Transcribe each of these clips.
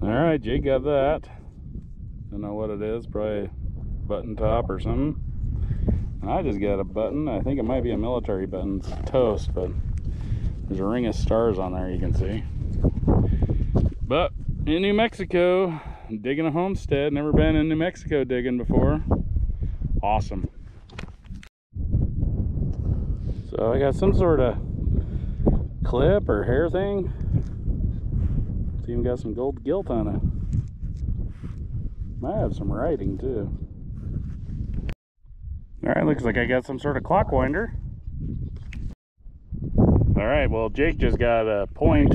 All right, Jake got that. Don't know what it is, probably button top or something. I just got a button. I think it might be a military button. It's toast, but there's a ring of stars on there you can see. But in New Mexico, digging a homestead. Never been in New Mexico digging before. Awesome. So I got some sort of clip or hair thing. It's even got some gold gilt on it. Might have some writing too. All right, looks like I got some sort of clock winder. All right, well, Jake just got a point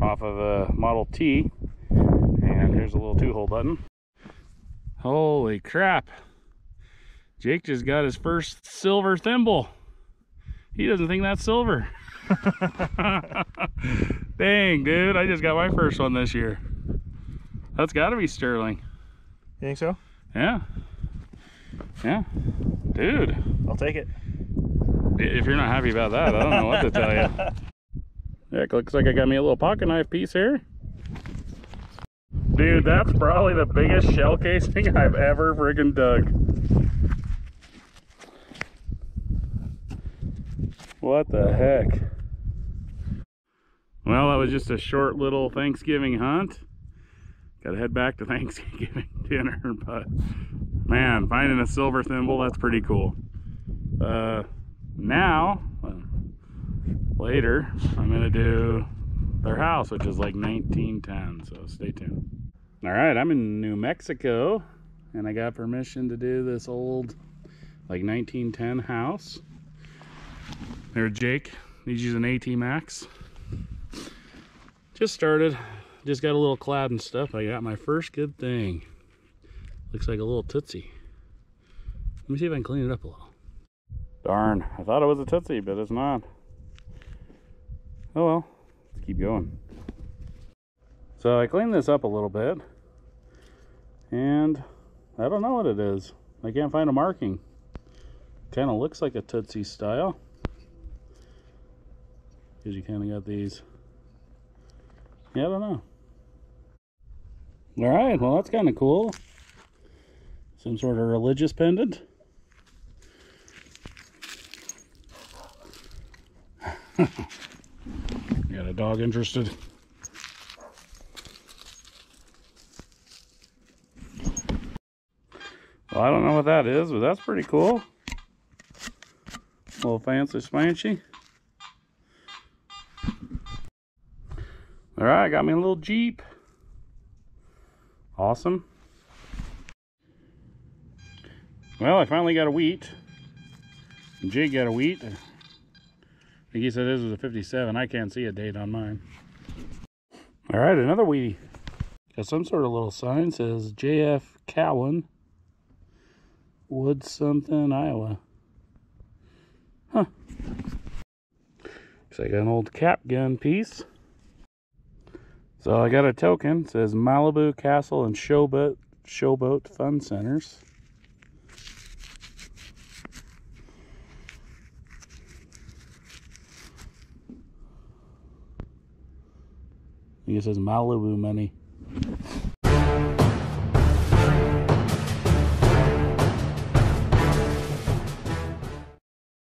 off of a Model T. And here's a little two-hole button. Holy crap. Jake just got his first silver thimble. He doesn't think that's silver. Dang, dude, I just got my first one this year. That's got to be sterling. You think so? Yeah. Yeah. Dude. I'll take it. If you're not happy about that, I don't know what to tell you. It looks like I got me a little pocket knife piece here. Dude, that's probably the biggest shell casing I've ever friggin' dug. What the heck? Well, that was just a short little Thanksgiving hunt. Gotta head back to Thanksgiving dinner, but man, finding a silver thimble, that's pretty cool. Uh, now, later, I'm gonna do their house, which is like 1910, so stay tuned. All right, I'm in New Mexico, and I got permission to do this old, like 1910 house. There's Jake, he's using AT Max. Just started, just got a little clad and stuff. I got my first good thing. Looks like a little Tootsie. Let me see if I can clean it up a little. Darn, I thought it was a Tootsie, but it's not. Oh well, let's keep going. So I cleaned this up a little bit, and I don't know what it is. I can't find a marking. Kind of looks like a Tootsie style. Because you kind of got these. Yeah, I don't know. All right, well that's kind of cool. Some sort of religious pendant. Got a dog interested. Well, I don't know what that is, but that's pretty cool. A little fancy smanchy. All right, got me a little Jeep. Awesome. Well, I finally got a wheat. Jake got a wheat. I think he said this was a 57. I can't see a date on mine. All right, another wheatie. Got some sort of little sign says JF Cowan, Wood something, Iowa. Huh. Looks like an old cap gun piece. So I got a token. It says Malibu Castle and Showboat Showboat Fun Centers. I think it says Malibu money.